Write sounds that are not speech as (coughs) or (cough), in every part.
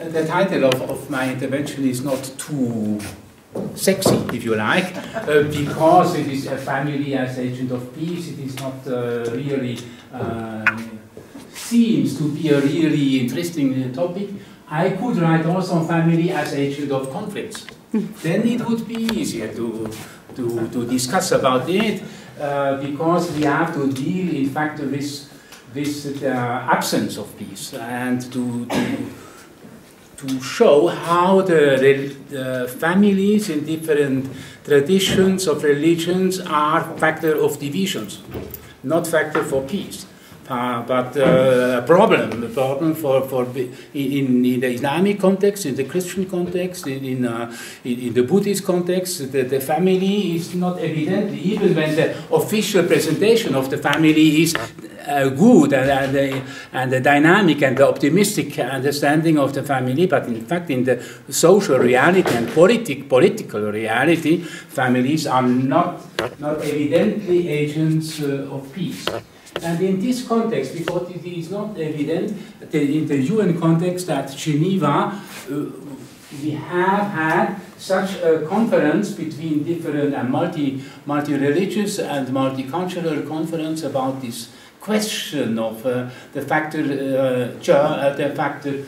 the title of, of my intervention is not too sexy, if you like, uh, because it is a family as agent of peace. It is not uh, really uh, seems to be a really interesting topic. I could write also family as agent of conflicts. (laughs) then it would be easier to to, to discuss about it uh, because we have to deal, in fact, with the absence of peace and to, to to show how the, families in different traditions of religions are factor of divisions, not factor for peace. Uh, but uh, a problem, a problem for, for in, in the Islamic context, in the Christian context, in, in, uh, in, in, the Buddhist context, the, the family is not evident, even when the official presentation of the family is uh, good and, and, the, and the dynamic and the optimistic understanding of the family, but in fact, in the social reality and politic, political reality, families are not, not evidently agents uh, of peace. And in this context, because it is not evident in the UN context that Geneva, uh, we have had such a conference between different and multi, multi-religious and multicultural conference about this question of uh, the factor, uh, uh, the factor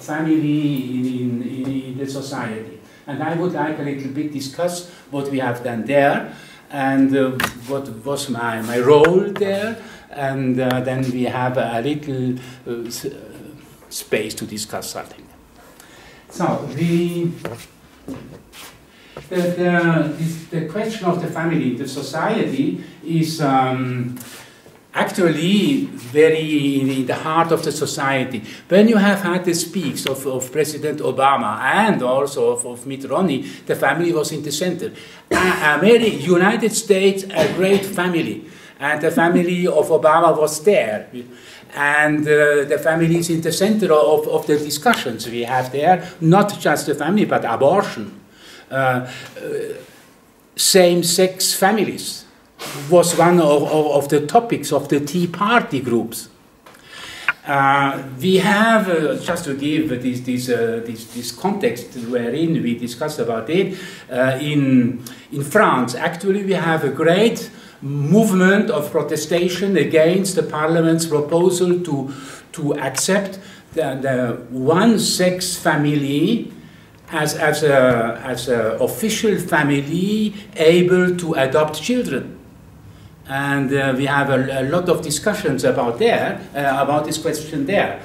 family in, in, in, the society. And I would like a little bit discuss what we have done there and uh, what was my, my role there and uh, then we have a little uh, space to discuss something. So the the, the, the, question of the family, the society, is um, actually very in, the heart of the society. When you have had the speaks of, of President Obama and also of, of Mitt Romney, the family was in the center. Uh, America, United States, a great family and the family of Obama was there. And uh, the family is in the center of, of the discussions we have there, not just the family, but abortion. Uh, uh, Same-sex families was one of, of, of, the topics of the Tea Party groups. Uh, we have, uh, just to give this, this, uh, this, this, context wherein we discussed about it, uh, in, in France, actually we have a great movement of protestation against the parliament's proposal to, to accept the, the one-sex family as, as a as a official family able to adopt children. And uh, we have a, a, lot of discussions about there, uh, about this question there.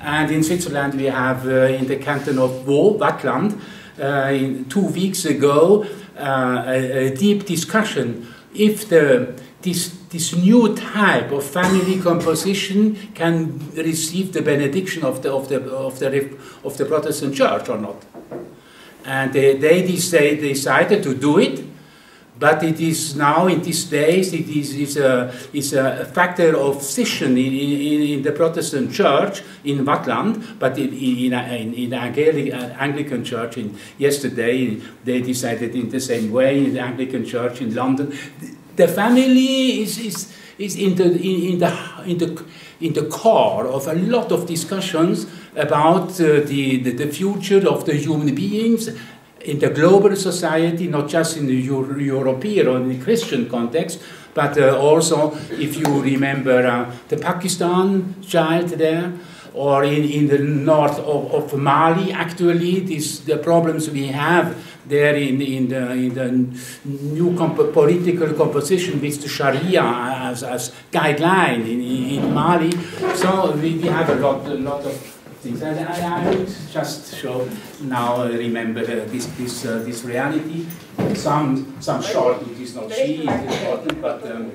And in Switzerland, we have uh, in the canton of Vaud, Waadtland, uh, two weeks ago, uh, a, a deep discussion if the, this, this new type of family composition can receive the benediction of the, of the, of the, of the Protestant Church or not. And they, they decided to do it, but it is now in these days it is, a, a factor of scission in, in, in the Protestant Church in Waadtland, but in, in, in, in the Anglican Church in, yesterday they decided in the same way in the Anglican Church in London. The family is, is, is in, the, in, in, the, in, the, in the core of a lot of discussions about uh, the, the, the future of the human beings in the global society, not just in the Euro European or in the Christian context, but uh, also if you remember uh, the Pakistan child there, or in, in the north of, of Mali, actually, this, the problems we have there in, in, the, in the new comp political composition with the Sharia as, as guideline in, in Mali. So we, we have a lot, a lot of things. And I, I would just show now, uh, remember uh, this, this, uh, this reality. Some, some short, it is not she, it's important, but um,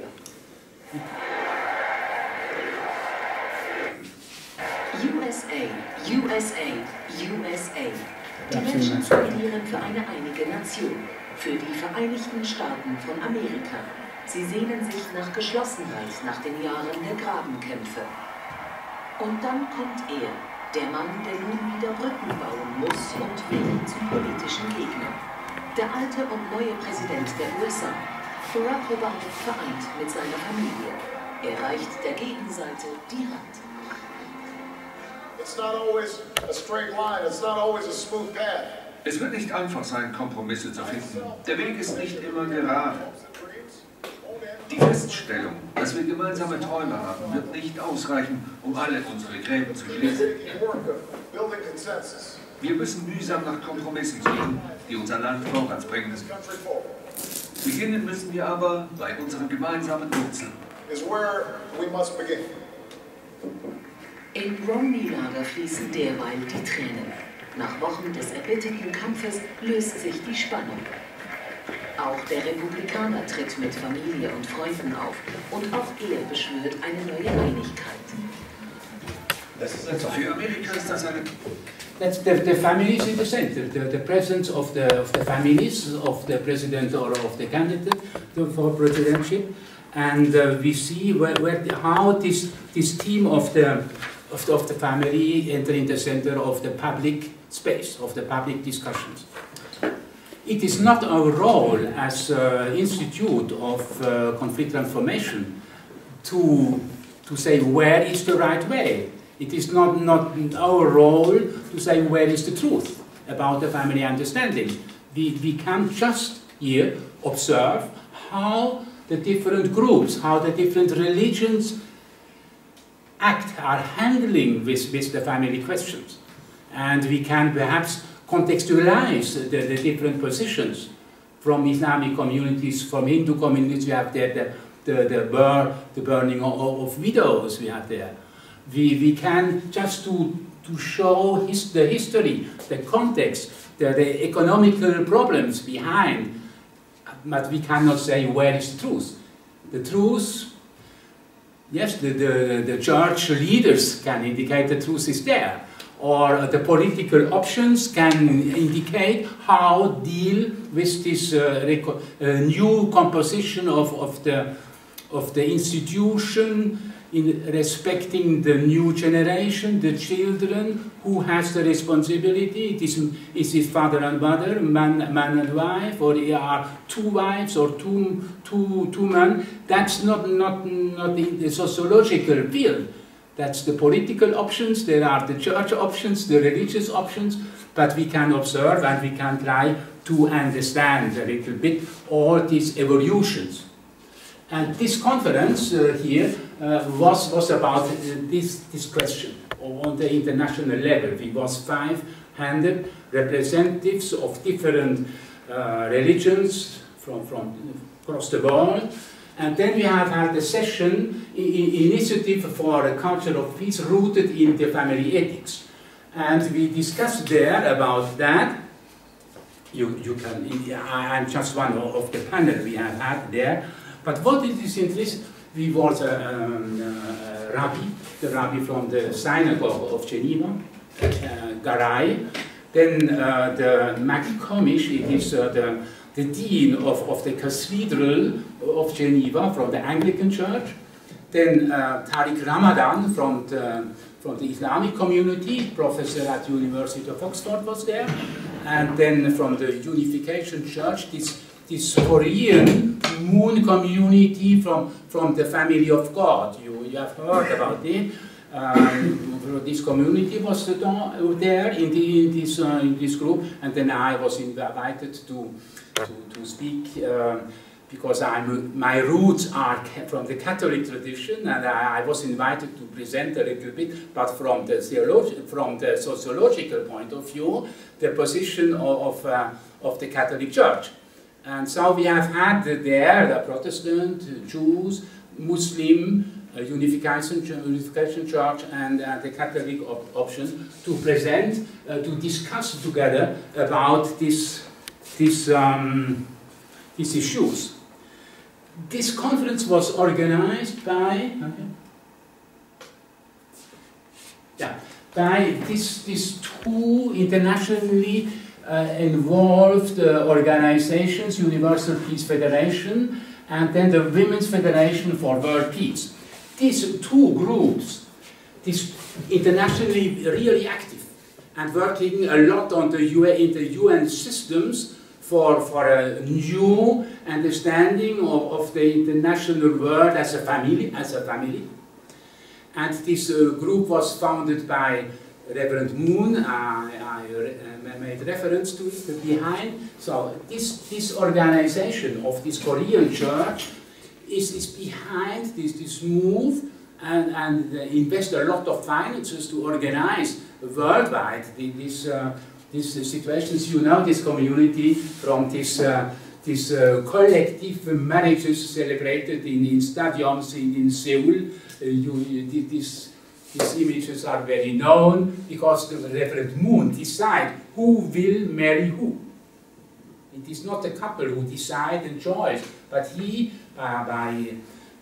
USA, USA, USA. Die Menschen plädieren für eine einige Nation, für die Vereinigten Staaten von Amerika. Sie sehnen sich nach Geschlossenheit nach den Jahren der Grabenkämpfe. Und dann kommt er, der Mann, der nun wieder Brücken bauen muss und will zum politischen Gegner. Der alte und neue Präsident der USA, Barack Obama, vereint mit seiner Familie. Er reicht der Gegenseite die Hand. It's not always a straight line. It's not always a smooth path. Es wird nicht einfach sein, Kompromisse zu finden. Der Weg ist nicht immer gerade. Die Feststellung, dass wir gemeinsame Träume haben, wird nicht ausreichen, um alle unsere Gräben zu schließen. Wir müssen mühsam nach Kompromissen suchen, die unser Land vorwärts bringen. Beginnen müssen wir aber bei unseren gemeinsamen Wurzeln. Im Romney-Lager fließen derweil die Tränen. Nach Wochen des erbitterten Kampfes löst sich die Spannung. Auch der Republikaner tritt mit Familie und Freunden auf und auch er beschwört eine neue Einigkeit. Für Amerika ist das eine That's the, the families in the center, the, the presence of the, of the families of the president or of the candidate for presidentship. And uh, we see where, where the, how this, this team of the, of the, of the family enter in the center of the public space, of the public discussions. It is not our role as uh, Institute of uh, Conflict Transformation to, to say where is the right way. It is not, not our role to say where is the truth about the family understanding. We, we can just here observe how the different groups, how the different religions act, are handling with, with the family questions. And we can perhaps contextualize the, the different positions from Islamic communities, from Hindu communities, we have there the, the, the, bur the burning of, of widows, we have there. We, we can just to, to show his, the history, the context, the, the economical problems behind, but we cannot say where is the truth. The truth, yes, the, the, the church leaders can indicate the truth is there, or the political options can indicate how deal with this uh, uh, new composition of, of, the, of the institution in respecting the new generation, the children, who has the responsibility. It is, is his father and mother, man, man and wife, or are two wives or two, two, two men. That's not, not, not in the sociological field. That's the political options, there are the church options, the religious options, but we can observe and we can try to understand a little bit all these evolutions. And this conference uh, here uh, was, was about uh, this, this question on the international level. We was 500 representatives of different uh, religions from, from across the world. And then we have had a session, initiative for a culture of peace rooted in the family ethics. And we discussed there about that. You, you can, I'm just one of the panel we have had there. But what is interesting, we was a, um, a rabbi, the rabbi from the synagogue of Geneva, uh, Garaï. Then uh, the Maggie Komish, it is uh, the, the dean of, of the Cathedral of Geneva from the Anglican Church. Then uh, Tariq Ramadan from the, from the Islamic community, professor at University of Oxford was there. And then from the Unification Church, this this Korean moon community from, from the family of God. You, you have heard about it. Um, this community was there in, the, in, this, uh, in this group, and then I was invited to, to, speak uh, because I'm, my roots are from the Catholic tradition, and I, I, was invited to present a little bit, but from the, from the sociological point of view, the position of, of, uh, of the Catholic Church. And so we have had there the Protestant, Jews, Muslim, uh, Unification, Unification Church and uh, the Catholic op option to present, uh, to discuss together about this, this, um, these issues. This conference was organized by, okay, yeah, by these these two internationally uh, involved uh, organizations, Universal Peace Federation, and then the Women's Federation for World Peace. These two groups, these internationally really active and working a lot on the UN, in the UN systems for, for a new understanding of, of the international world as a family, as a family. And this uh, group was founded by Reverend Moon, I, I made reference to it behind. So this, this organization of this Korean church is, is behind this, this move and, and invest a lot of finances to organize worldwide this, uh, these situations. You know this community from this, uh, this uh, collective marriages celebrated in, in stadiums in, in Seoul. Uh, you, you, this, these images are very known because the Reverend Moon decide who will marry who. It is not a couple who decide and choose, but he, uh, by,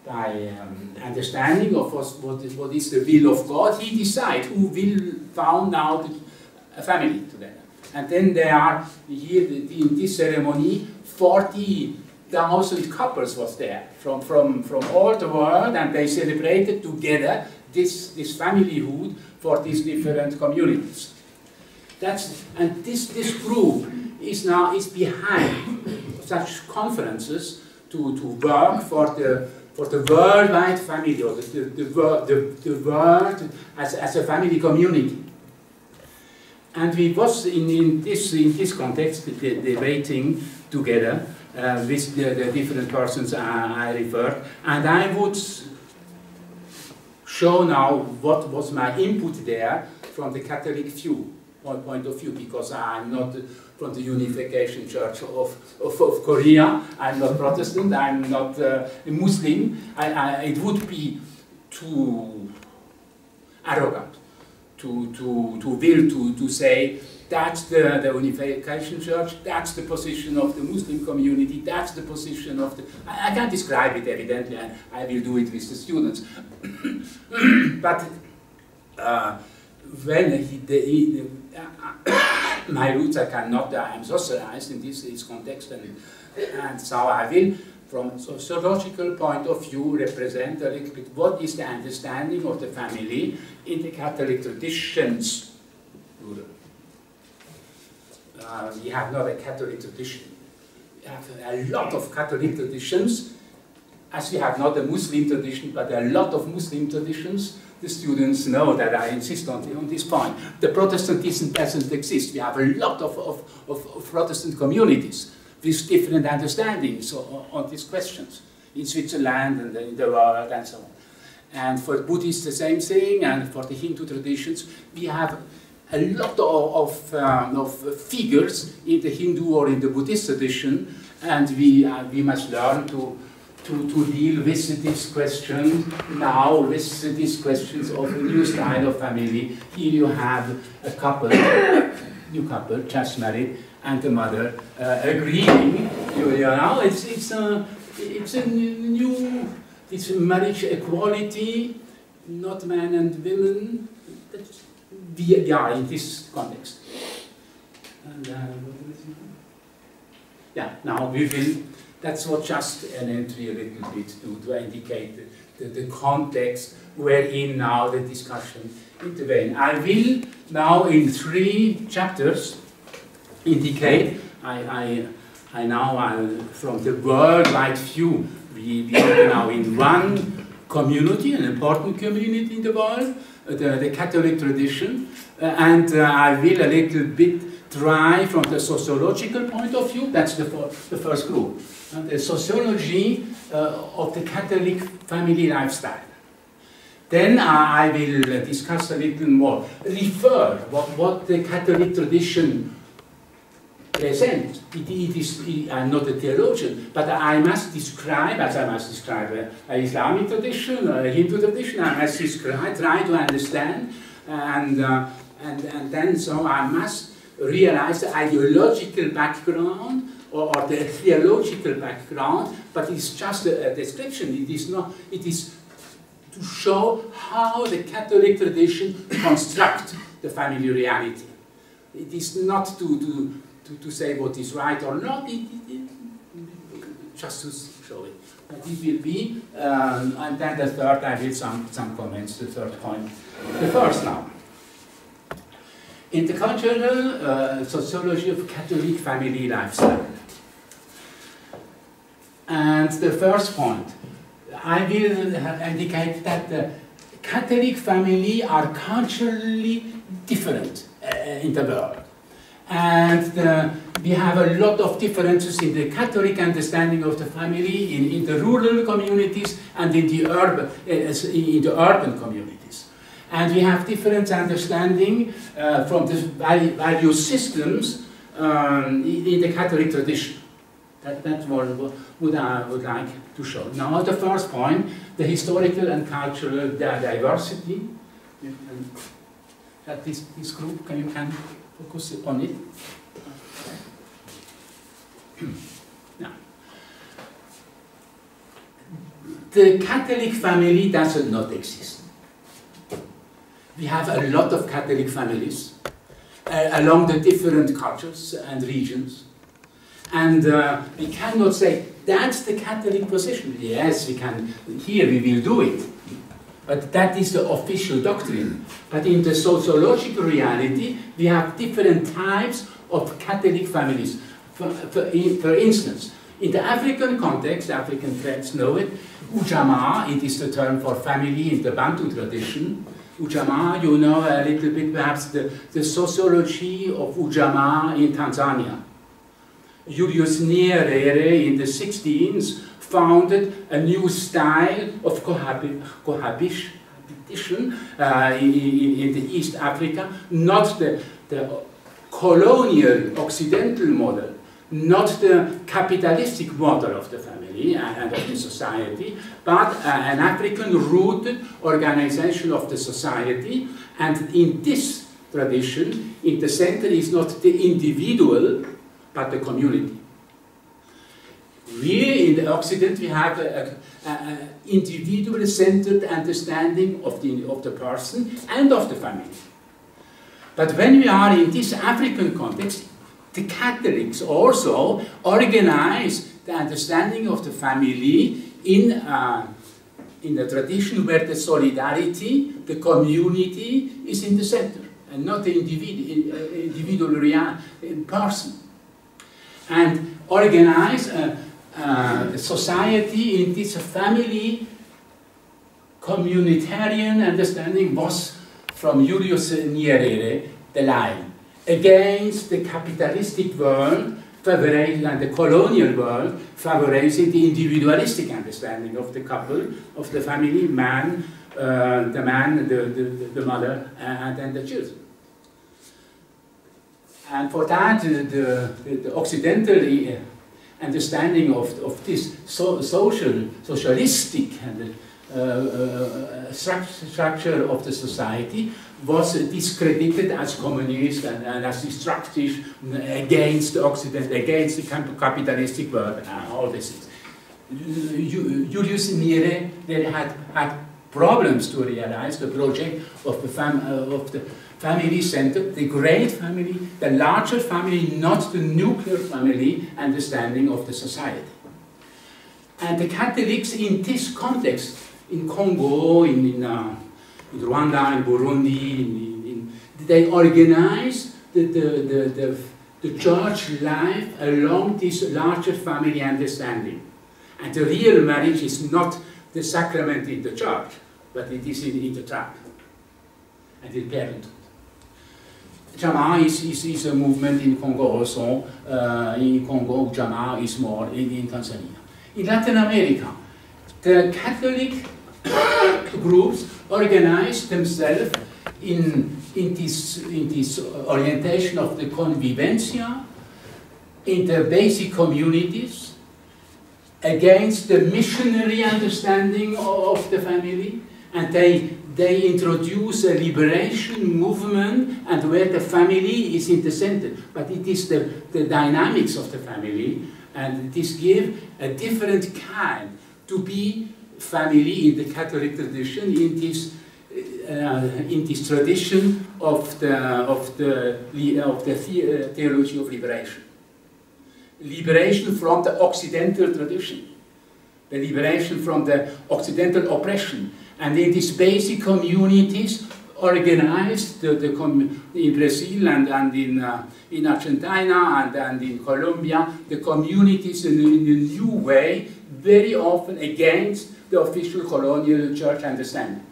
by um, understanding of what is, what is the will of God, he decide who will found out a family together. And then there are, here in this ceremony, 40,000 couples was there from, from, from all the world, and they celebrated together this, this familyhood for these different communities. That's, and this, this group is now is behind such conferences to, to work for the for the worldwide family or the, the, the, the, world as, as a family community. And we was in, in this in this context debating together uh, with the, the, different persons I, I referred, and I would show now what was my input there from the Catholic view, point of view, because I'm not from the Unification Church of, of, of Korea, I'm not Protestant, I'm not uh, a Muslim, I, I, it would be too arrogant to, to, to will to, to say that's the, the Unification Church, that's the position of the Muslim community, that's the position of the... I, I can't describe it evidently, I, I will do it with the students. (clears throat) but uh, when he, the, he, uh, (coughs) my roots I cannot, I am socialized in this, this context, and, and so I will, from sociological point of view, represent a little bit what is the understanding of the family in the Catholic traditions uh, we have not a Catholic tradition. We have a lot of Catholic traditions, as we have not a Muslim tradition, but a lot of Muslim traditions. The students know that I insist on, on this point. The Protestantism doesn't exist. We have a lot of, of, of Protestant communities with different understandings on, these questions in Switzerland and in the world and so on. And for Buddhists, the same thing, and for the Hindu traditions, we have a lot of, of, um, of, figures in the Hindu or in the Buddhist tradition, and we, uh, we must learn to, to, to deal with this question now, with these questions of a new style of family. Here you have a couple, (coughs) new couple, just married, and the mother uh, agreeing. You, know, it's, it's, a, it's a new, it's marriage equality, not men and women. That's, we, in this context. And, uh, yeah, now we will, that's what just an entry a little bit to, to indicate the, the, the context wherein now the discussion intervene. I will now in three chapters indicate, I, I, I now, I, from the worldwide view, we, we are now in one community, an important community in the world, the, the Catholic tradition, uh, and uh, I will a little bit try from the sociological point of view, that's the, the first group, uh, the sociology of the Catholic family lifestyle. Then I will discuss a little more, refer what, what the Catholic tradition present. It, it is, it, I'm not a theologian, but I must describe, as I must describe an Islamic tradition, or a Hindu tradition, I must describe, try to understand, and, uh, and, and then so I must realize the ideological background or, or the theological background, but it's just a, a description. It is not, it is to show how the Catholic tradition construct the family reality. It is not to, to, to, to say what is right or not, it, it, it, just to show it. But it will be, um, and then the third, I will some, some comments, the third point. The first now. The uh, sociology of Catholic family lifestyle. And the first point, I will indicate that the Catholic family are culturally different uh, in the world. And we have a lot of differences in the Catholic understanding of the family in, in the rural communities and in the urban, in the urban communities. And we have different understanding uh, from the value systems um, in the Catholic tradition. That, that's what, what I would like to show. Now, the first point, the historical and cultural diversity. That this, this group, can you can focus on it? now, the Catholic family does not exist. We have a lot of Catholic families uh, along the different cultures and regions. And uh, we cannot say, that's the Catholic position. Yes, we can, here we will do it. But that is the official doctrine. But in the sociological reality, we have different types of Catholic families. For, for, for instance, in the African context, African friends know it, Ujamaa, it is the term for family in the Bantu tradition. Ujamaa, you know a little bit perhaps the, the sociology of Ujamaa in Tanzania. Julius Nyerere in the 16th founded a new style of cohabi cohabitation uh, in, in, the East Africa, not the, the colonial Occidental model, not the capitalistic model of the family and of the society, but uh, an African-rooted organization of the society. And in this tradition, in the center is not the individual, but the community. We in the Occident, we have an individual-centered understanding of the, of the person and of the family. But when we are in this African context, the Catholics also organize the understanding of the family in, uh, in a tradition where the solidarity, the community is in the center and not the individual, uh, individual person. And organize a, a society in this family communitarian understanding was from Julius Nyerere the line against the capitalistic world and the colonial world favorizing the individualistic understanding of the couple, of the family, man, uh, the man, the, the, the mother, and, and the children. And for that, the, the, the Occidental uh, understanding of, of this so, social, socialistic uh, uh, structure of the society was discredited as communist and, and, as destructive against the Occident, against the capitalistic world, and all things. Julius Nyerere had, had problems to realize the project of the, fam uh, of the family center, the great family, the larger family, not the nuclear family understanding of the society. And the Catholics in this context, in Congo, in, in, uh, in Rwanda, in Burundi, in, they organize the, the, the, the, the church life along this larger family understanding. And the real marriage is not the sacrament in the church, but it is in, in the trap and in parenthood. Jamaa is, is, is a movement in Congo also. Uh, in Congo, Jamaa is more in, in Tanzania. In Latin America, the Catholic (coughs) groups organize themselves in, in, this, in this orientation of the convivencia, in the basic communities, against the missionary understanding of the family, and they they introduce a liberation movement and where the family is in the center. But it is the, the dynamics of the family and this gives a different kind to be family in the Catholic tradition in this uh, in this tradition of the of the of the, the theology of liberation. Liberation from the Occidental tradition, the liberation from the Occidental oppression, and in these basic communities organized the, the in Brazil and, and in, uh, in Argentina and, and in Colombia, the communities in, in a new way, very often against the official colonial church understanding.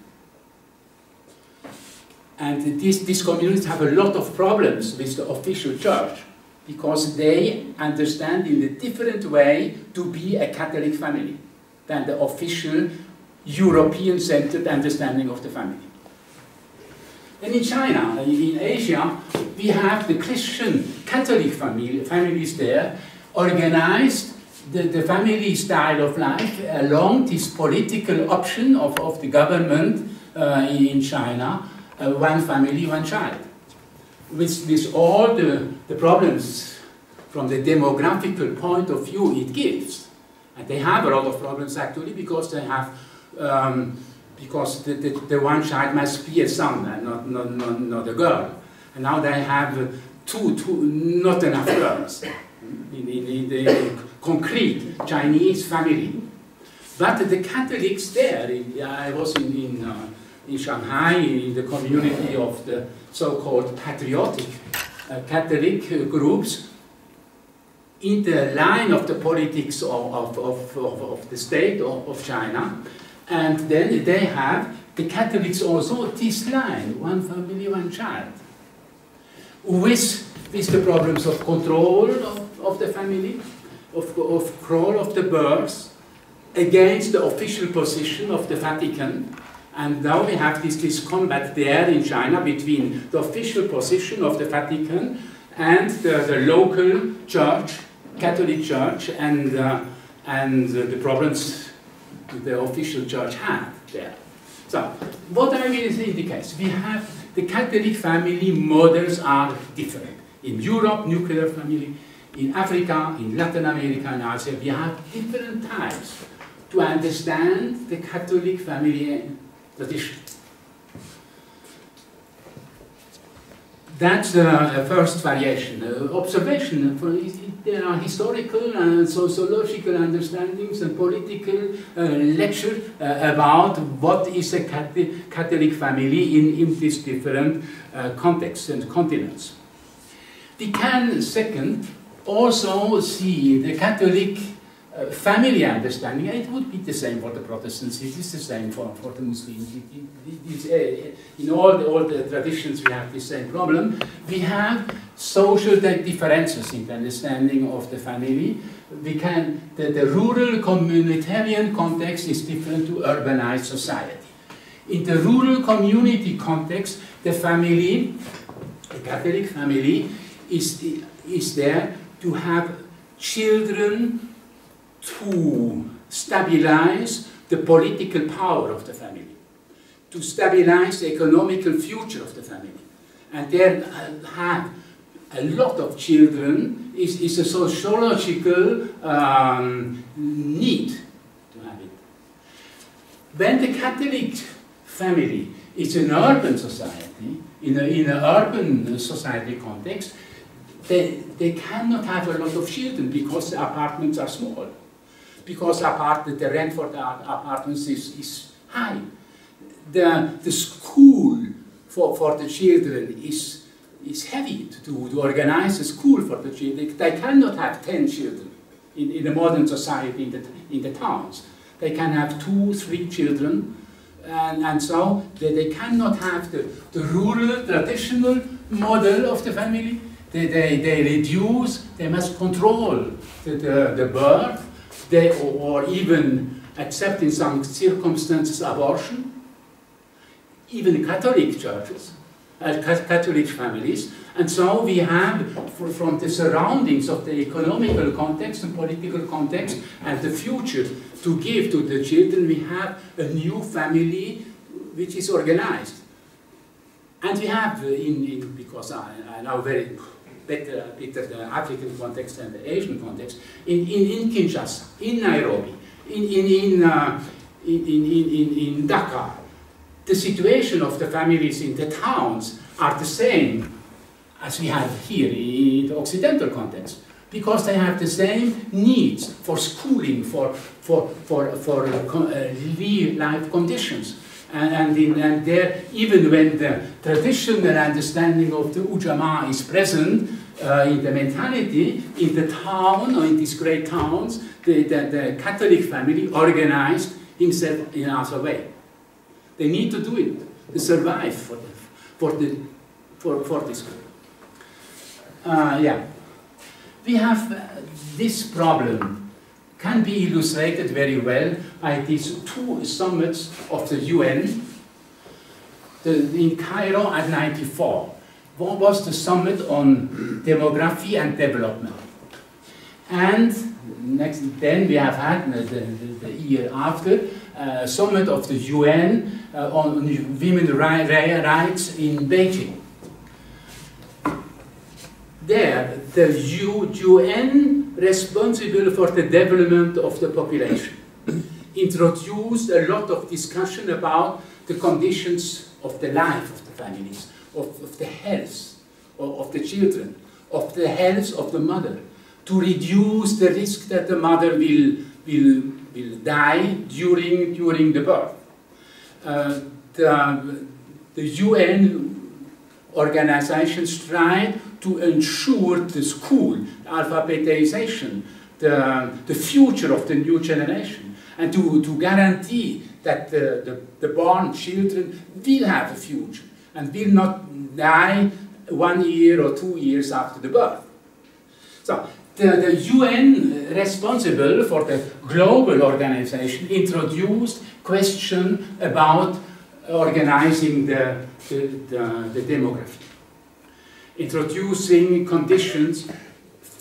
And these, these communities have a lot of problems with the official church because they understand in a different way to be a Catholic family than the official European-centered understanding of the family. And in China, in Asia, we have the Christian Catholic family, families there organized the, the family style of life along this political option of, of the government uh, in China, uh, one family, one child. With, with all the, the problems from the demographical point of view it gives. And they have a lot of problems actually because they have, um, because the, the, the, one child must be a son and not, not, not, not a girl. And now they have two, two not enough girls in, in, in the concrete Chinese family. But the Catholics there, I was in, in, uh, in Shanghai, in the community of the so-called patriotic uh, Catholic uh, groups, in the line of the politics of, of, of, of the state of, of China. And then they have, the Catholics also, this line, one family, one child, with, with the problems of control of, of the family, of, of control of the birth, against the official position of the Vatican. And now we have this, this combat there in China between the official position of the Vatican and the, the local church Catholic Church and, uh, and uh, the problems the official church had there. So, what I mean is in the case, we have the Catholic family models are different. In Europe, nuclear family, in Africa, in Latin America, and Asia, we have different types to understand the Catholic family eh, tradition. That's the uh, first variation. Observation, there are historical and sociological understandings and political uh, lecture uh, about what is a Catholic family in, in these different contexts and continents. We can, second, also see the Catholic uh, family understanding, it would be the same for the Protestants, it is the same for, for the Muslims. It, it, it, uh, in all the, all the traditions we have the same problem. We have social differences in the understanding of the family. We can, the, the rural communitarian context is different to urbanized society. In the rural community context, the family, the Catholic family, is, is there to have children to stabilize the political power of the family, to stabilize the economical future of the family. And then have a lot of children is, is a sociological um, need to have it. When the Catholic family is an urban society, in, a, in an urban society context, they, they cannot have a lot of children because the apartments are small because apart, the rent for the apartments is, is high. The, the school for, for the children is, is heavy to, to organize a school for the children. They cannot have 10 children in, in a modern society in the, in the towns. They can have two, three children, and, and so they, they cannot have the, the rural, traditional model of the family. They, they, they reduce, they must control the, the, the birth, they, or even accept in some circumstances abortion, even Catholic churches, uh, Catholic families. And so we have, from the surroundings of the economical context and political context and the future to give to the children, we have a new family which is organized. And we have, uh, in, in because I, I know very better, better the African context and the Asian context, in, in, in Kinshasa, in Nairobi, in, in, in, uh, in, in, in, in Dakar, the situation of the families in the towns are the same as we have here in the Occidental context because they have the same needs for schooling, for, for, for, for uh, life conditions. And, and, in, and there, even when the traditional understanding of the Ujamaa is present uh, in the mentality, in the town or in these great towns, the, the, the Catholic family organized himself in another way. They need to do it to survive for the, for, the, for, for this group. Uh, yeah. We have uh, this problem can be illustrated very well by these two summits of the UN the, in Cairo at 94. One was the summit on demography and development. And next, then we have had the, the, the year after uh, summit of the UN uh, on women's rights in Beijing. There, the UN responsible for the development of the population introduced a lot of discussion about the conditions of the life of the families, of, of the health of, of the children, of the health of the mother, to reduce the risk that the mother will, will, will die during, during the birth. Uh, the, the UN organizations tried to ensure the school alphabetization, the, the future of the new generation, and to, to guarantee that the, the, the born children will have a future and will not die one year or two years after the birth. So the, the UN responsible for the global organization introduced question about organizing the, the, the, the demography, introducing conditions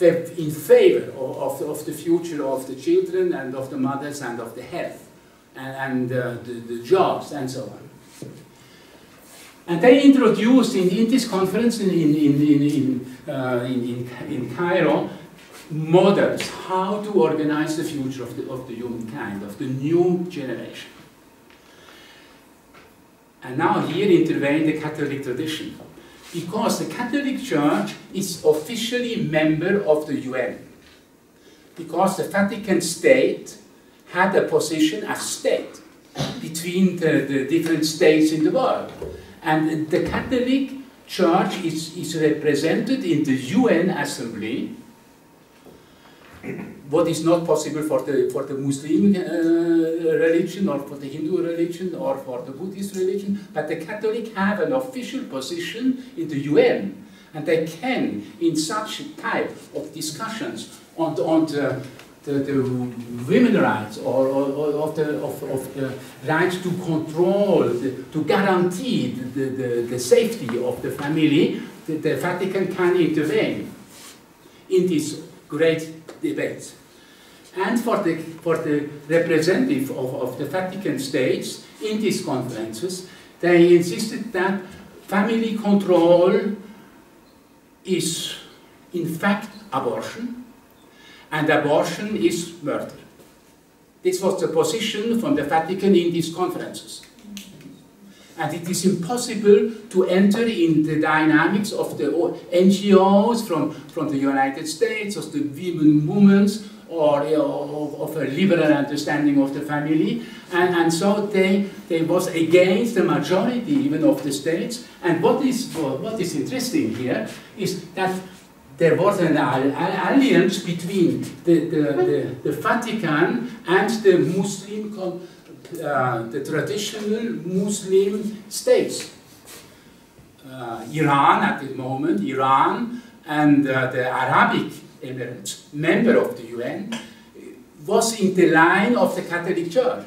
in favor of, of, the future of the children and of the mothers and of the health and, and uh, the, the jobs and so on. And they introduced in, in this conference in, in, in, in, uh, in, in, Cairo models how to organize the future of the, of the humankind, of the new generation. And now here intervened the Catholic tradition, because the Catholic Church is officially member of the UN, because the Vatican State had a position as state between the, the different states in the world. And the Catholic Church is, is represented in the UN Assembly, what is not possible for the, for the Muslim uh, religion or for the Hindu religion or for the Buddhist religion, but the Catholic have an official position in the UN and they can, in such type of discussions on the, on the the, the women rights or, or, or, of, the, of, of the right to control, the, to guarantee the, the, the, safety of the family, the, the Vatican can intervene in these great debates. And for the, for the representative of, of the Vatican states in these conferences, they insisted that family control is in fact abortion, and abortion is murder. This was the position from the Vatican in these conferences. And it is impossible to enter in the dynamics of the NGOs from, from the United States, of the women movements, or of, of, a liberal understanding of the family. And, and so they, they was against the majority even of the states. And what is, what is interesting here is that there was an alliance between the, the, the, the Vatican and the Muslim, uh, the traditional Muslim states. Uh, Iran at the moment, Iran and uh, the Arabic Emirates, member of the UN, was in the line of the Catholic Church,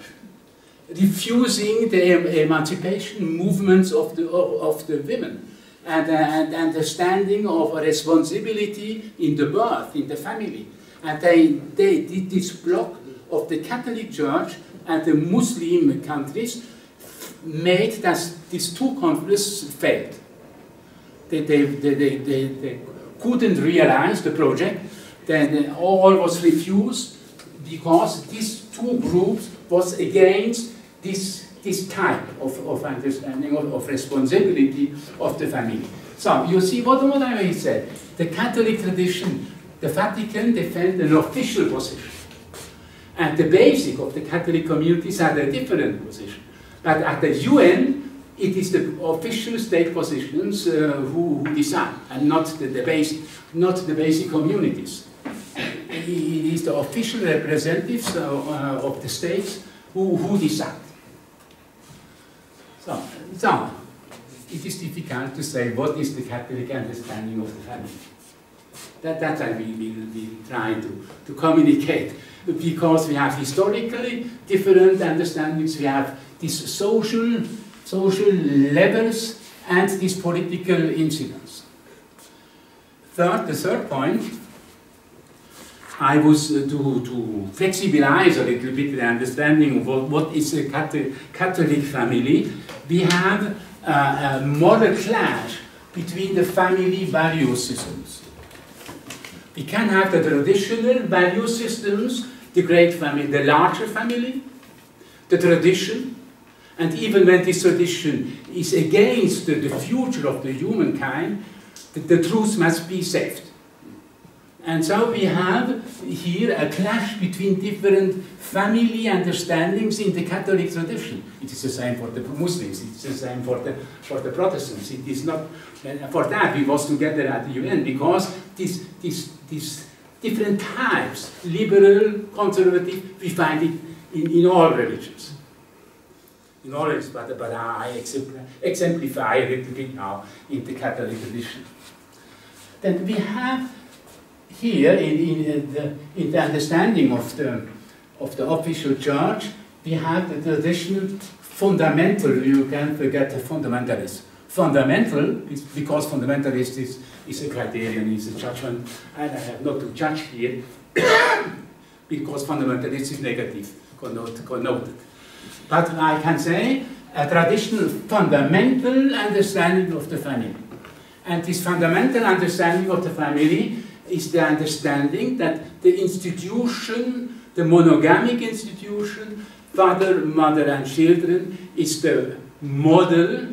refusing the emancipation movements of the, of, of the women and, uh, and understanding of responsibility in the birth, in the family. And they, they did this block of the Catholic Church and the Muslim countries made that these two countries failed. They, they, they, they, they, they couldn't realize the project, then all was refused because these two groups was against this this type of, of understanding of, of responsibility of the family. So you see what, what I said. The Catholic tradition, the Vatican defend an official position. And the basic of the Catholic communities had a different position. But at the UN, it is the official state positions uh, who, who, decide, and not the, the basic, not the basic communities. It is the official representatives uh, uh, of the states who, who decide. So, so it is difficult to say what is the Catholic understanding of the family. That, that I will, will, will try to, to communicate because we have historically different understandings, we have these social, social levels and these political incidents. Third, the third point, I was uh, to, to flexibilize a little bit the understanding of what, what is a Catholic family. We have uh, a moral clash between the family value systems. We can have the traditional value systems, the great family, the larger family, the tradition, and even when this tradition is against the, the future of the humankind, the, the truth must be saved. And so we have here a clash between different family understandings in the Catholic tradition. It is the same for the Muslims, it is the same for the, for the Protestants. It is not, for that we was together at the UN because this, these, these different types, liberal, conservative, we find it in, in all religions. In all religions, but, but I exemplify a little bit now in the Catholic tradition. Then we have here in, in, the, in the understanding of the, of the official church, we have the traditional fundamental, you can't forget the fundamentalist. Fundamental is because fundamentalist is, is a criterion, is a judgment, and I have not to judge here (coughs) because fundamentalist is negative connoted. But I can say a traditional fundamental understanding of the family. And this fundamental understanding of the family is the understanding that the institution, the monogamic institution, father, mother, and children, is the model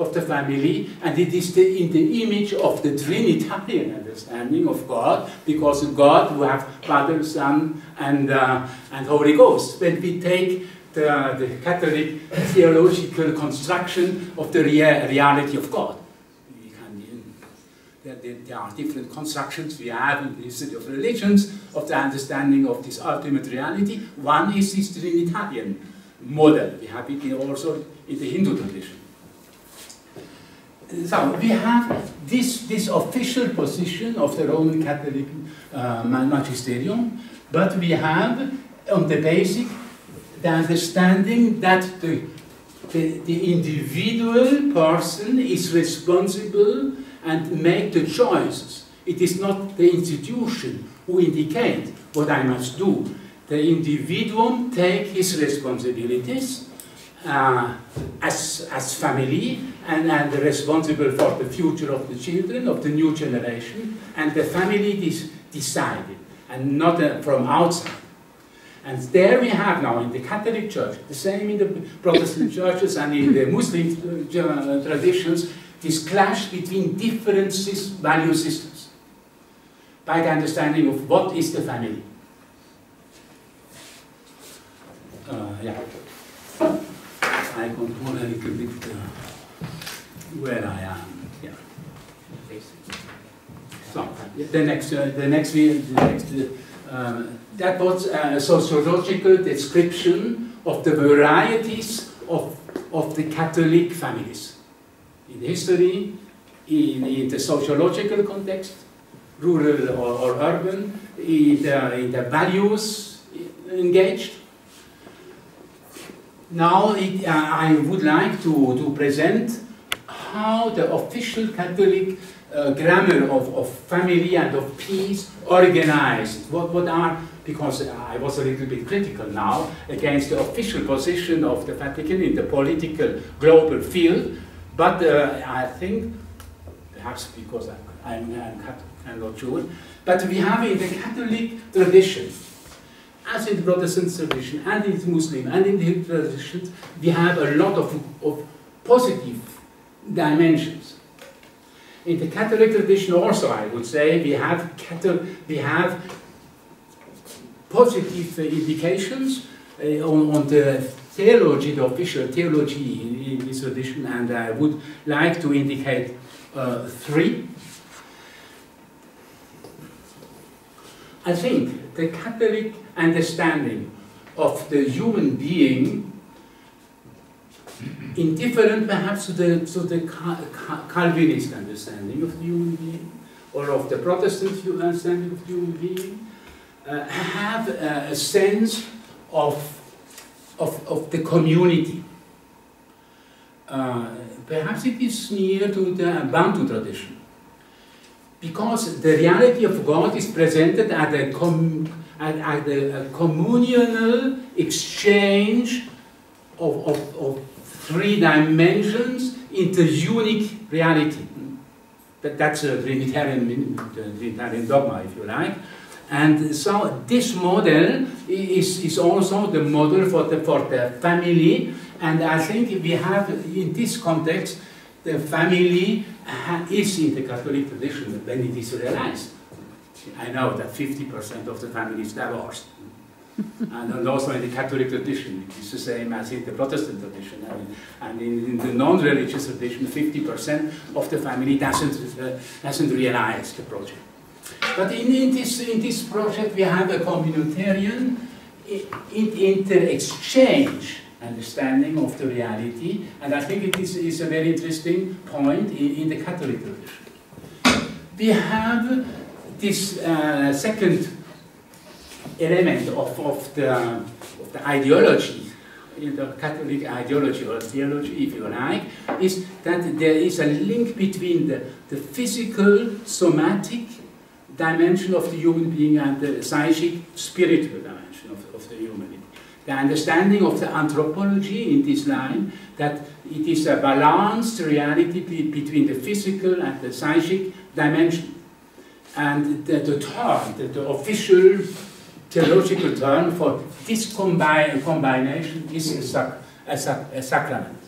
of the family, and it is the, in the image of the Trinitarian understanding of God, because God will have Father, Son, and, uh, and Holy Ghost. When we take the, the Catholic theological construction of the rea reality of God, there, there, are different constructions we have in the history of religions of the understanding of this ultimate reality. One is this Trinitarian model. We have it also in the Hindu tradition. So we have this, this official position of the Roman Catholic uh, magisterium, but we have on the basic the understanding that the, the, the individual person is responsible and make the choices. It is not the institution who indicate what I must do. The individual take his responsibilities uh, as, as family and, and responsible for the future of the children, of the new generation, and the family is decided, and not uh, from outside. And there we have now in the Catholic Church, the same in the Protestant (laughs) churches and in the Muslim uh, traditions, this clash between different value systems by the understanding of what is the family. Uh, yeah. I control a little bit uh, where I am. Yeah. So the next, uh, the next, the next, uh, that was a sociological description of the varieties of, of the Catholic families in history, in, in the sociological context, rural or, or urban, in the, in the values engaged. Now it, uh, I would like to, to present how the official Catholic uh, grammar of, of family and of peace organized. What, what are, because I was a little bit critical now against the official position of the Vatican in the political global field, but uh, I think, perhaps because I'm, I'm, I'm not sure, but we have in the Catholic tradition, as in the Protestant tradition, and in the Muslim, and in the Hindu tradition, we have a lot of, of positive dimensions. In the Catholic tradition also, I would say, we have, we have positive indications uh, on, on the theology, the official theology in, in this tradition, and I would like to indicate uh, three. I think the Catholic understanding of the human being indifferent perhaps to the, to the Calvinist understanding of the human being, or of the Protestant understanding of the human being, uh, have a sense of, of, of the community. Uh, perhaps it is near to the Bantu tradition. Because the reality of God is presented at a, at, at a, a communal exchange of, of, of three dimensions into unique reality. That, that's a Trinitarian, Trinitarian dogma, if you like. And so this model is, is also the model for the, for the family. And I think we have, in this context, the family is in the Catholic tradition when it is realized. I know that 50% of the family is divorced. (laughs) and also in the Catholic tradition, it is the same as in the Protestant tradition. And in, in the non-religious tradition, 50% of the family doesn't, uh, doesn't realize the project. But in, in, this, in this project, we have a communitarian inter-exchange understanding of the reality, and I think it is, is a very interesting point in, in the Catholic tradition. We have this uh, second element of, of, the, of the ideology, in the Catholic ideology or theology, if you like, is that there is a link between the, the physical, somatic dimension of the human being and the psychic, spiritual dimension of, of the humanity. The understanding of the anthropology in this line, that it is a balanced reality between the physical and the psychic dimension. And the, the term, the, the official theological term for this combi combination is a, sac a, sac a, sacrament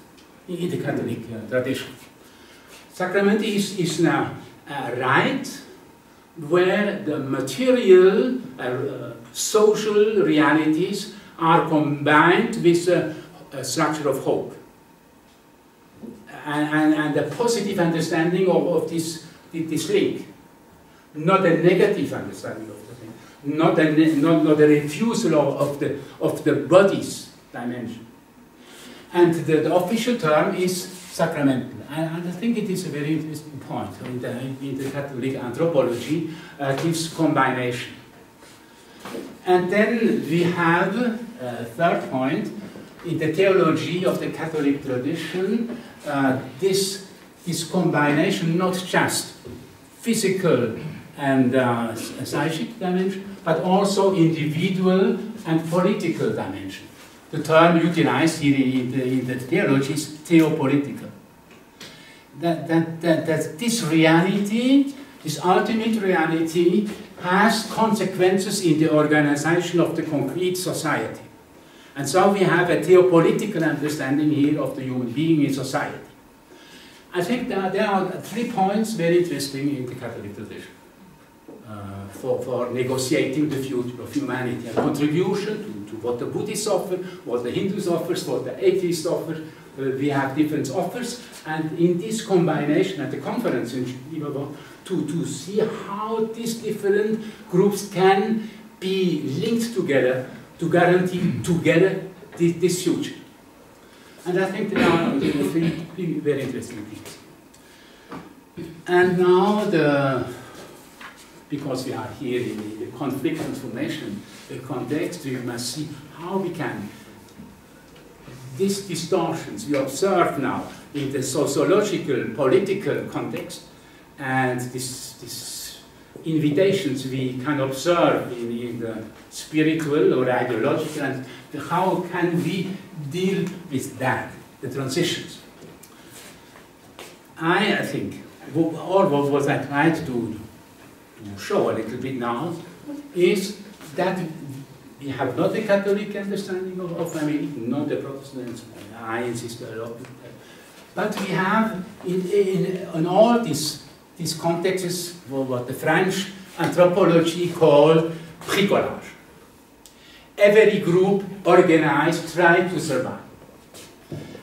in the Catholic uh, tradition. Sacrament is, is now a rite where the material, uh, uh, social realities are combined with a, a structure of hope. And, and, and, the positive understanding of, of this, this link, not a negative understanding of the thing, not a, not, not a refusal of, of, the, of the body's dimension. And the, the official term is sacramental. And, I think it is a very interesting point in the, in the Catholic anthropology, uh, this combination. And then we have a uh, third point, in the theology of the Catholic tradition, uh, this, this combination, not just physical and uh, psychic dimension, but also individual and political dimension. The term utilized here in the, in the theology is theopolitical. That, that, that, that this reality, this ultimate reality, has consequences in the organization of the concrete society. And so we have a theopolitical understanding here of the human being in society. I think that there are three points very interesting in the Catholic tradition uh, for, for negotiating the future of humanity. A contribution to, to what the Buddhists offer, what the Hindus offer, what the atheists offer. Uh, we have different offers, and in this combination at the conference in Geneva, to, to see how these different groups can be linked together to guarantee together this, this future. And I think there are three, three very interesting things. And now the because we are here in the conflict transformation context, we must see how we can, these distortions we observe now in the sociological, political context, and these, these invitations we can observe in, in the spiritual or ideological, and how can we deal with that, the transitions. I, I think, all what I tried to show a little bit now is that we have not the Catholic understanding of, of family, not the Protestant. I insist a lot. But we have in, in, in all these, these contexts what the French anthropology called bricolage. Every group organized tried to survive.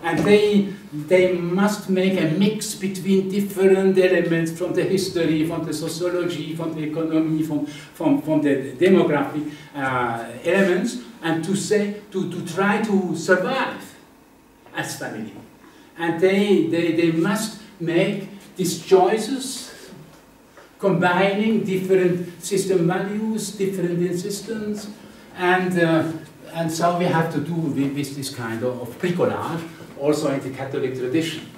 And they, they must make a mix between different elements from the history, from the sociology, from the economy, from, from, from the demographic uh, elements, and to say, to, to try to survive as family. And they, they, they must make these choices, combining different system values, different insistence, and, uh, and so we have to do with, with this kind of, of bricolage, also in the Catholic tradition.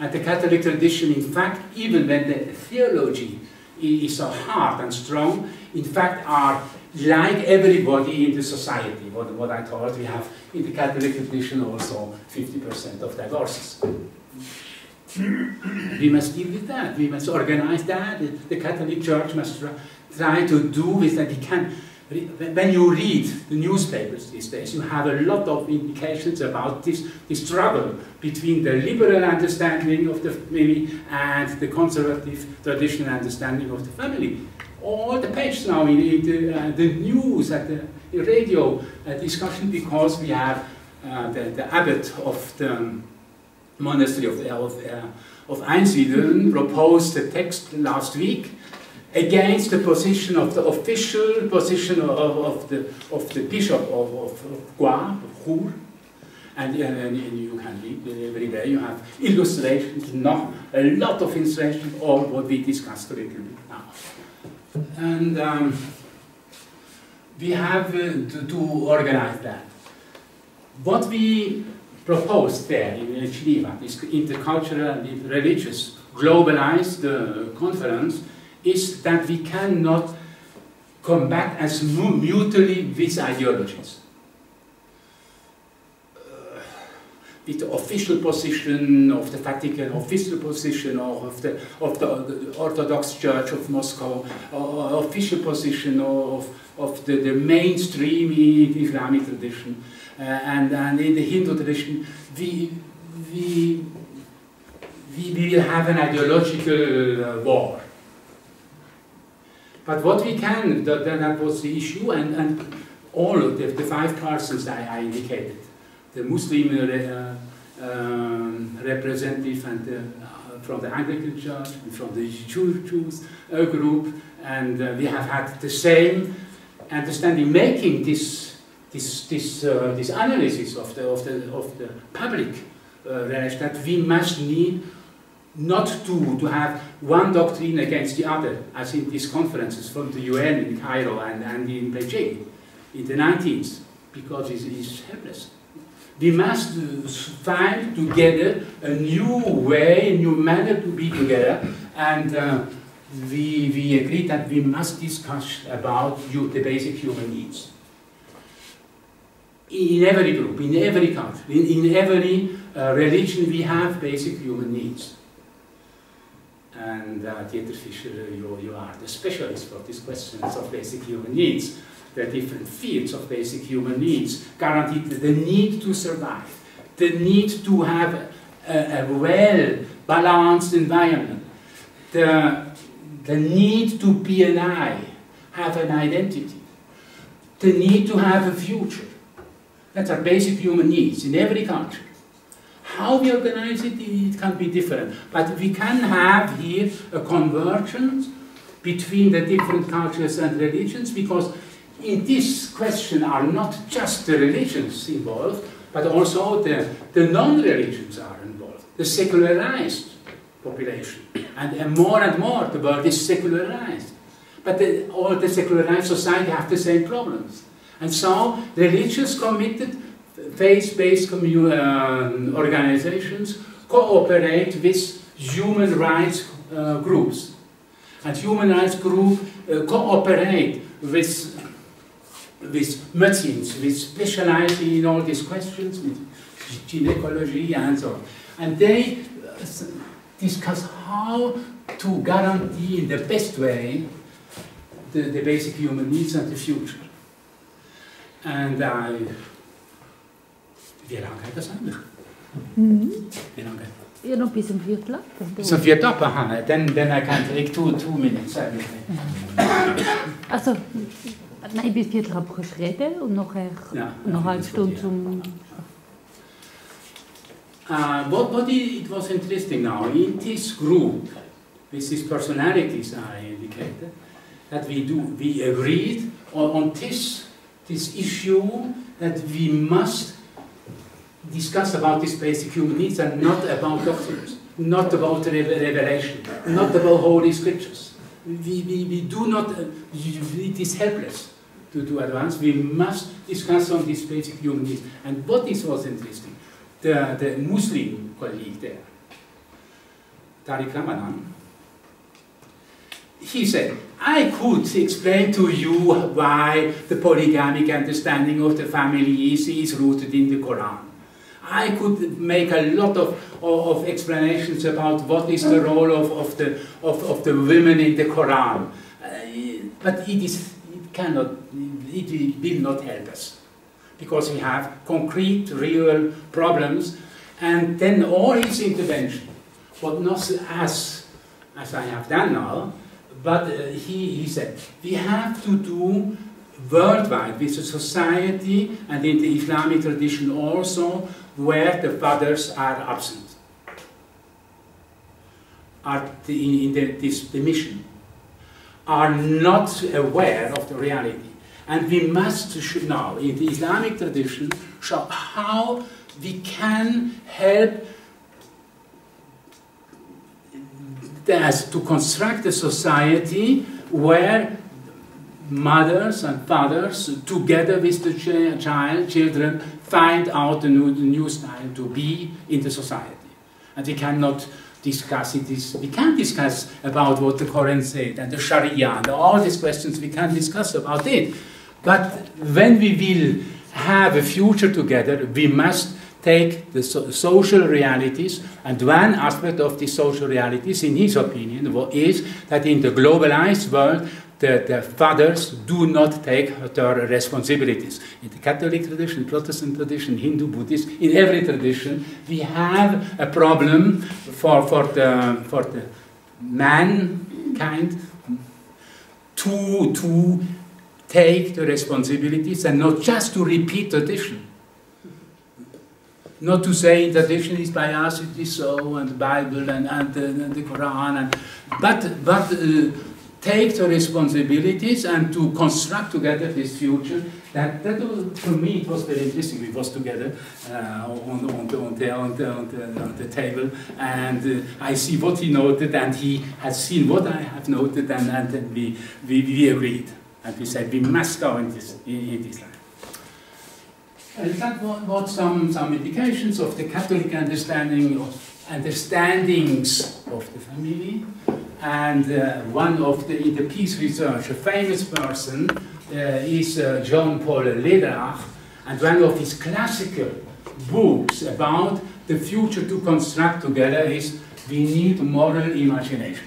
And the Catholic tradition, in fact, even when the theology is so hard and strong, in fact, are like everybody in the society. What, what I thought we have in the Catholic tradition also 50% of divorces. We must deal with that. We must organize that. The Catholic Church must try to do with that. It can when you read the newspapers these days, you have a lot of indications about this, this struggle between the liberal understanding of the family and the conservative traditional understanding of the family. All the pages now in, the, uh, the, news, at the radio uh, discussion, because we have uh, the, the, abbot of the monastery of, of, uh, of Einsiedeln proposed a text last week against the position of the official position of, of, the, of the bishop of, of, of Gua, Chur. And, and, and, you can read every day, you have illustrations, not, a lot of illustrations of what we discussed a little bit now. And um, we have uh, to, to, organize that. What we proposed there in Geneva, this intercultural and religious globalized uh, conference, is that we cannot combat as mutually with ideologies. Uh, with the official position of the Vatican, official position of the, of the, Orthodox Church of Moscow, uh, official position of, of the, the mainstream Islamic tradition, uh, and, and in the Hindu tradition, we, we, we, we will have an ideological uh, war. But what we can, that, that was the issue, and, and all of the, the five persons I, I indicated, the Muslim uh, um, representative and uh, from the Anglican Church, and from the Jew, Jews uh, group, and uh, we have had the same understanding, making this this this uh, this analysis of the of the of the public uh, that we must need not to, to have one doctrine against the other, as in these conferences from the UN in Cairo and, and in Beijing in the 90s, because it's, it's helpless. We must find together a new way, a new manner to be together, and uh, we, we agree that we must discuss about you, the basic human needs. In every group, in every country, in, in every uh, religion, we have basic human needs and uh, Dieter Fischer, you, you are the specialist for these questions of basic human needs. The different fields of basic human needs guarantee the need to survive, the need to have a, a well-balanced environment, the, the need to be an I, have an identity, the need to have a future. That's our basic human needs in every country. How we organize it, it can be different. But we can have here a convergence between the different cultures and religions because in this question are not just the religions involved, but also the, the non-religions are involved, the secularized population. And, and more and more the world is secularized. But the, all the secularized society have the same problems. And so religious committed faith-based uh, organizations cooperate with human rights uh, groups. And human rights groups uh, cooperate with, with medicines, with specializing in all these questions, with gynecology and so on. And they uh, discuss how to guarantee in the best way the, the basic human needs and the future. And I wie lange hat das eigentlich? Mhm. Wie lange? Ja, noch bis um Viertel ab. Bis um Viertel ab, aha. Then, then I can take two, two minutes. Also, nein, bis Viertel ab kannst reden und nachher ja, noch eine halbe Stunde zum... Uh, what, what it was interesting now, in this group, with these personalities I indicated, that we do, we agreed on, on this, this issue that we must discuss about these basic human needs and not about doctrines, not about revelation, not about holy scriptures. We, we, we do not, uh, it is helpless to, to advance. We must discuss on these basic human needs. And what is also interesting, the, the Muslim colleague there, Tariq Ramadan, he said, I could explain to you why the polygamic understanding of the family is, is rooted in the Quran. I could make a lot of, of, explanations about what is the role of, of, the, of, of the women in the Quran. Uh, but it, is, it cannot, it will not help us. Because we have concrete, real problems, and then all his intervention, but not as, as I have done now, but uh, he, he said, we have to do worldwide with the society and in the Islamic tradition also where the fathers are absent, are the, in the, this, the mission, are not aware of the reality. And we must now, in the Islamic tradition, show how we can help as to construct a society where mothers and fathers, together with the ch child, children, find out the new, new style to be in the society. And we cannot discuss it. Is, we can't discuss about what the Quran said and the Sharia and all these questions we can't discuss about it. But when we will have a future together, we must take the so social realities, and one aspect of these social realities, in his opinion, is that in the globalized world, the, the, fathers do not take their responsibilities. In the Catholic tradition, Protestant tradition, Hindu, Buddhist, in every tradition, we have a problem for, for, the, for the mankind to, to take the responsibilities and not just to repeat tradition not to say tradition is by us, it is so, and the Bible and, and, the, and the Quran, and, but, but uh, take the responsibilities and to construct together this future. That, that was, for me, it was very interesting. We was together uh, on, on, the, on, the, on, the, on the table, and uh, I see what he noted, and he has seen what I have noted, and, and we, we, we agreed. And we said, we must go in this, in, in this line. And that what some, some indications of the Catholic understanding of understandings of the family. And uh, one of the, in the peace research, a famous person uh, is uh, John Paul Lederach, and one of his classical books about the future to construct together is We Need Moral Imagination.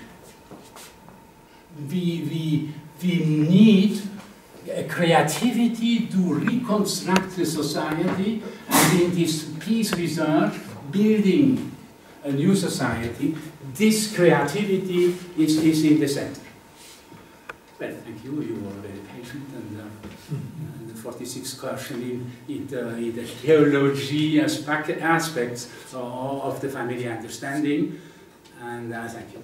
We, we, we need creativity to reconstruct the society and in this peace research, building a new society, this creativity is, is in the center. Well, thank you, you were very patient and, uh, the 46th question in, in, the, in the theology aspect, aspects of the family understanding and uh, thank you.